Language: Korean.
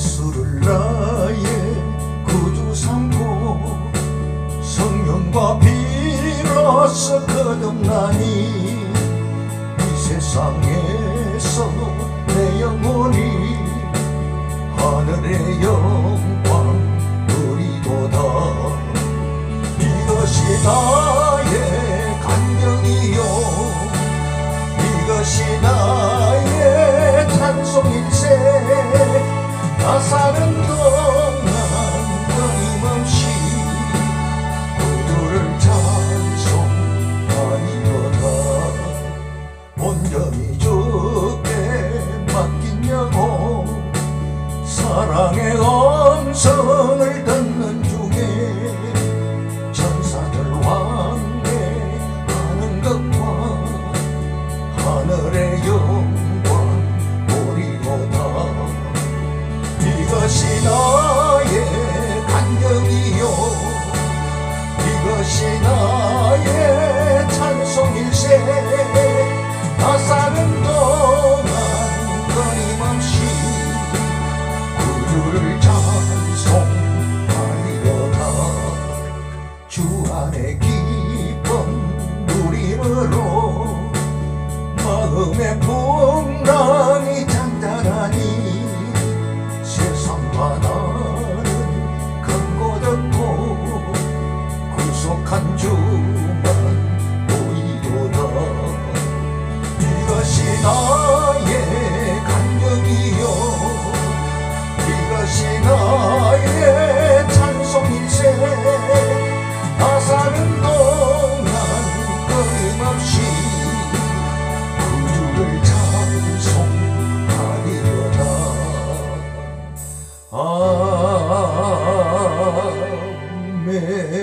예수를 나의 구주 삼고 성령과 비로소 거듭나니 이 세상에서 내 영혼이 하늘의 영광 누리도다 이것이 다 나 사는 동안 끊임없이 구주를 찬송하리로다. 온전히 주께 맡기냐고 사랑의 음성 이것이 나의 간격이요. 이것이 나의 찬송일세. 나 사는 동안 끊임없이 구주를 찬송하리로다. 주 안에 기쁨 누림으로 é, é,